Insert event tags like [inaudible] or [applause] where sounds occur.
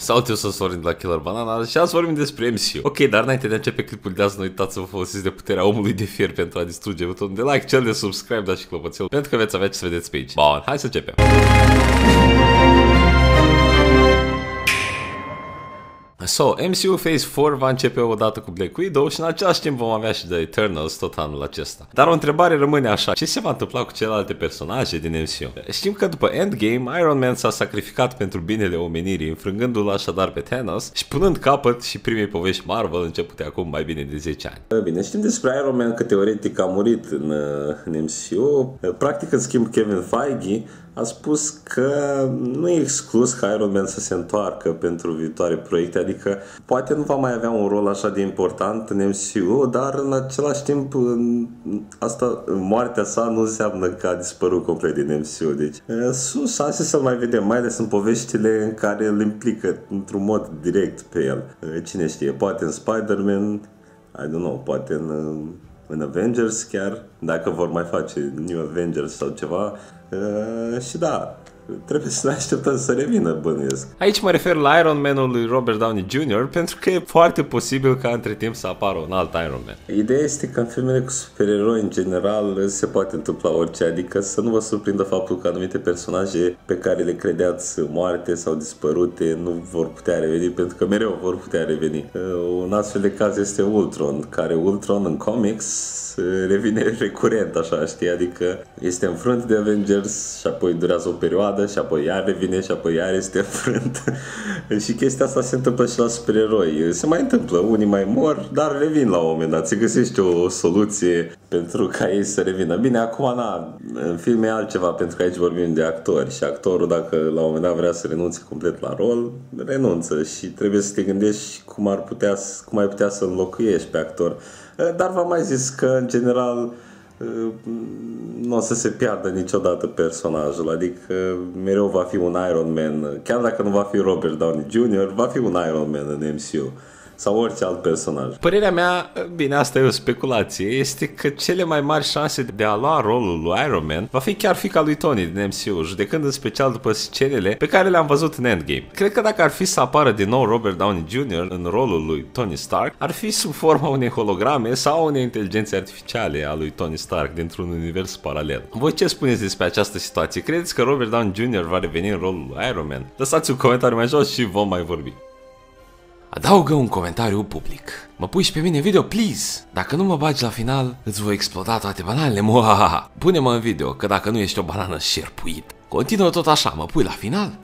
Salut, eu sunt Sorin de la Killer Banana și azi vorbim despre MCU. Ok, dar înainte de a începe clipul de azi, nu uitați să vă folosiți de puterea omului de fier pentru a distruge butonul de like, cel de subscribe, dar și clopoțel, pentru că veți avea ce să vedeți pe aici. Bun, hai să începem. So, MCU Phase 4 va începe odată cu Black Widow și în același timp vom avea și The Eternals tot anul acesta. Dar o întrebare rămâne așa, ce se va întâmpla cu celelalte personaje din MCU? Știm că după Endgame, Iron Man s-a sacrificat pentru binele omenirii, înfrângându-l așadar pe Thanos și punând capăt și primei povești Marvel începute acum mai bine de 10 ani. Bine, știm despre Iron Man că teoretic a murit în, în MCU. Practic, în schimb, Kevin Feige a spus că nu e exclus ca Iron Man să se întoarcă pentru viitoare proiecte, adică poate nu va mai avea un rol așa de important în MCU, dar în același timp asta, moartea sa nu înseamnă că a dispărut complet din MCU, deci sunt șanse să-l mai vedem, mai ales în poveștile în care îl implică într-un mod direct pe el. Cine știe, poate în Spider-Man, I don't know, poate în în Avengers chiar, dacă vor mai face New Avengers sau ceva. Uh, și da, trebuie să ne așteptăm să revină, bănuiesc. Aici mă refer la Iron Man-ul lui Robert Downey Jr. pentru că e foarte posibil ca între timp să apară un alt Iron Man. Ideea este că în filmele cu supereroi în general se poate întâmpla orice, adică să nu vă surprindă faptul că anumite personaje pe care le credeați moarte sau dispărute nu vor putea reveni pentru că mereu vor putea reveni. Uh, un astfel de caz este Ultron, care Ultron în comics revine recurent, așa, știi? Adică este înfrânt de Avengers și apoi durează o perioadă și apoi iar revine și apoi iar este înfrânt. [laughs] și chestia asta se întâmplă și la supereroi. Se mai întâmplă, unii mai mor, dar revin la un moment dat. Se găsește o soluție pentru ca ei să revină. Bine, acum, na, în film e altceva, pentru că aici vorbim de actori și actorul, dacă la un moment dat vrea să renunțe complet la rol, renunță și trebuie să te gândești cum ar putea, cum ai putea să înlocuiești pe actor. Dar v-am mai zis că, în general, nu o să se piardă niciodată personajul, adică mereu va fi un Iron Man, chiar dacă nu va fi Robert Downey Jr., va fi un Iron Man în MCU sau orice alt personaj. Părerea mea, bine, asta e o speculație, este că cele mai mari șanse de a lua rolul lui Iron Man va fi chiar fica lui Tony din MCU, judecând în special după scenele pe care le-am văzut în Endgame. Cred că dacă ar fi să apară din nou Robert Downey Jr. în rolul lui Tony Stark, ar fi sub forma unei holograme sau unei inteligențe artificiale a lui Tony Stark dintr-un univers paralel. Voi ce spuneți despre această situație? Credeți că Robert Downey Jr. va reveni în rolul lui Iron Man? Lăsați un comentariu mai jos și vom mai vorbi. Adaugă un comentariu public. Mă pui și pe mine video, please! Dacă nu mă bagi la final, îți voi exploda toate bananele, muahaha! Pune-mă în video, că dacă nu ești o banană șerpuit. Continuă tot așa, mă pui la final?